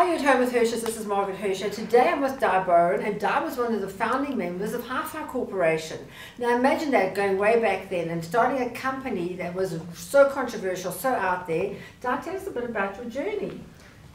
Hi, you're home with Hirsch's. This is Margaret Hirsch, today I'm with Di Bowren, and Di was one of the founding members of Hi-Fi Corporation. Now imagine that going way back then and starting a company that was so controversial, so out there. Di, tell us a bit about your journey.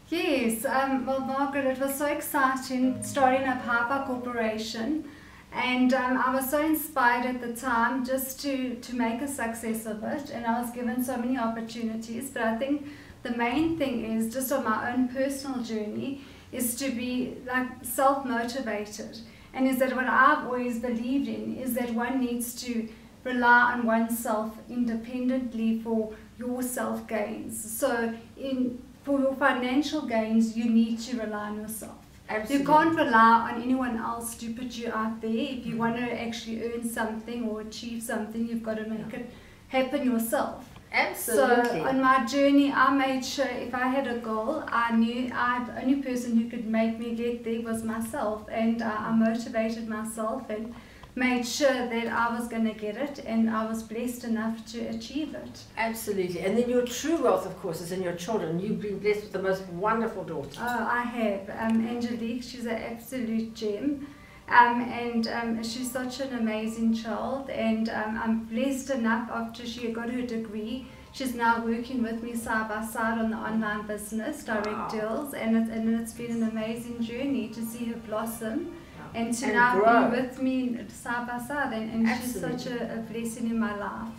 Yes, um, well, Margaret, it was so exciting starting up Hi-Fi Corporation. And um, I was so inspired at the time just to, to make a success of it. And I was given so many opportunities. But I think the main thing is just on my own personal journey is to be like self-motivated. And is that what I've always believed in is that one needs to rely on oneself independently for your self gains. So in for your financial gains, you need to rely on yourself. Absolutely. You can't rely on anyone else to put you out there. If you mm-hmm. want to actually earn something or achieve something, you've got to make it happen yourself. Absolutely. So on my journey, I made sure if I had a goal, I knew I the only person who could make me get there was myself, and uh, I motivated myself and made sure that I was going to get it and I was blessed enough to achieve it. Absolutely. And then your true wealth, of course, is in your children. You've been blessed with the most wonderful daughter. Oh, I have. Um, Angelique, she's an absolute gem. Um, and um, she's such an amazing child and um, I'm blessed enough after she got her degree she's now working with me side by side on the online business direct wow. deals and, it, and it's been an amazing journey to see her blossom and to and now grow. be with me side by side. And, and she's such a, a, blessing in my life.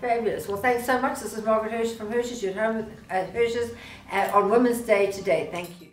Fabulous. Well, thanks so much. This is Margaret Hirsch from Hirsch's. You're home with uh, Hirsch's uh, on Women's Day today. Thank you.